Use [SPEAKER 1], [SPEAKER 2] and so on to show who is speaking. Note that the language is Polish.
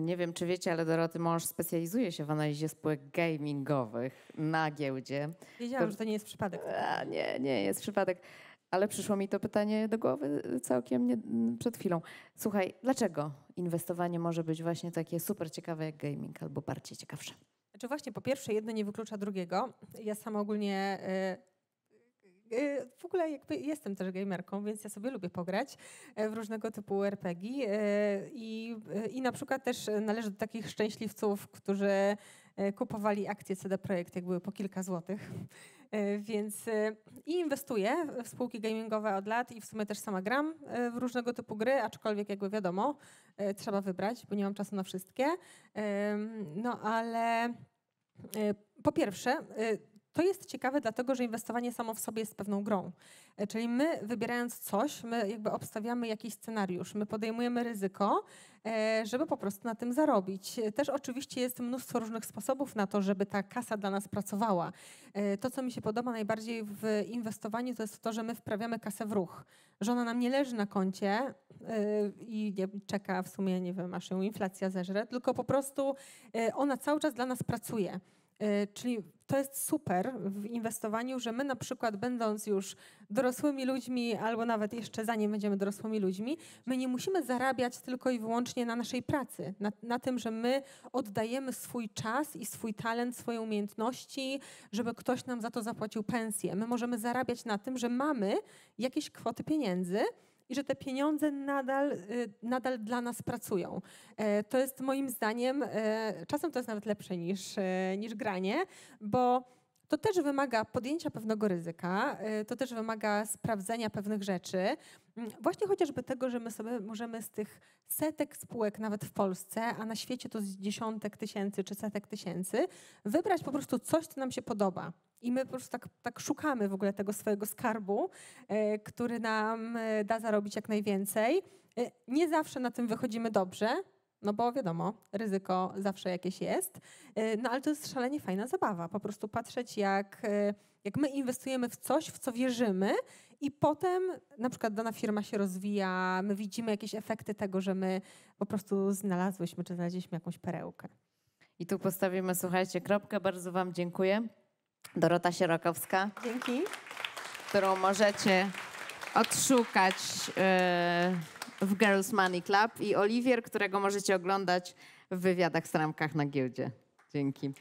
[SPEAKER 1] Nie wiem, czy wiecie, ale Doroty mąż specjalizuje się w analizie spółek gamingowych na giełdzie.
[SPEAKER 2] Wiedziałam, to... że to nie jest przypadek.
[SPEAKER 1] A, nie, nie jest przypadek. Ale przyszło mi to pytanie do głowy całkiem nie, przed chwilą. Słuchaj, dlaczego inwestowanie może być właśnie takie super ciekawe jak gaming albo bardziej ciekawsze?
[SPEAKER 2] Znaczy właśnie, po pierwsze, jedno nie wyklucza drugiego. Ja sama ogólnie y, w ogóle jakby jestem też gamerką, więc ja sobie lubię pograć y, w różnego typu RPG i, i na przykład też należę do takich szczęśliwców, którzy kupowali akcje CD Projekt, jak były po kilka złotych. Więc i inwestuję w spółki gamingowe od lat i w sumie też sama gram w różnego typu gry, aczkolwiek jakby wiadomo, trzeba wybrać, bo nie mam czasu na wszystkie. No ale po pierwsze, to jest ciekawe, dlatego że inwestowanie samo w sobie jest pewną grą. E, czyli my wybierając coś, my jakby obstawiamy jakiś scenariusz, my podejmujemy ryzyko, e, żeby po prostu na tym zarobić. Też oczywiście jest mnóstwo różnych sposobów na to, żeby ta kasa dla nas pracowała. E, to, co mi się podoba najbardziej w inwestowaniu, to jest to, że my wprawiamy kasę w ruch. Że ona nam nie leży na koncie i czeka w sumie, nie wiem, aż ją inflacja zeżre, tylko po prostu ona cały czas dla nas pracuje. E, czyli to jest super w inwestowaniu, że my na przykład będąc już dorosłymi ludźmi, albo nawet jeszcze zanim będziemy dorosłymi ludźmi, my nie musimy zarabiać tylko i wyłącznie na naszej pracy, na, na tym, że my oddajemy swój czas i swój talent, swoje umiejętności, żeby ktoś nam za to zapłacił pensję. My możemy zarabiać na tym, że mamy jakieś kwoty pieniędzy, i że te pieniądze nadal, y, nadal dla nas pracują. E, to jest moim zdaniem, e, czasem to jest nawet lepsze niż, e, niż granie, bo to też wymaga podjęcia pewnego ryzyka, to też wymaga sprawdzenia pewnych rzeczy. Mm, właśnie chociażby tego, że my sobie możemy z tych setek spółek, nawet w Polsce, a na świecie to z dziesiątek tysięcy czy setek tysięcy, wybrać po prostu coś, co nam się podoba. I my po prostu tak, tak szukamy w ogóle tego swojego skarbu, e, który nam e, da zarobić jak najwięcej. Nie zawsze na tym wychodzimy dobrze, no bo wiadomo, ryzyko zawsze jakieś jest, no ale to jest szalenie fajna zabawa. Po prostu patrzeć, jak, jak my inwestujemy w coś, w co wierzymy, i potem na przykład dana firma się rozwija, my widzimy jakieś efekty tego, że my po prostu znalazłyśmy czy znaleźliśmy jakąś perełkę.
[SPEAKER 1] I tu postawimy, słuchajcie, kropkę. Bardzo Wam dziękuję. Dorota Sierokowska.
[SPEAKER 2] Dzięki.
[SPEAKER 1] Którą możecie odszukać e, w Girls Money Club i Oliwier, którego możecie oglądać w wywiadach z ramkach na giełdzie. Dzięki.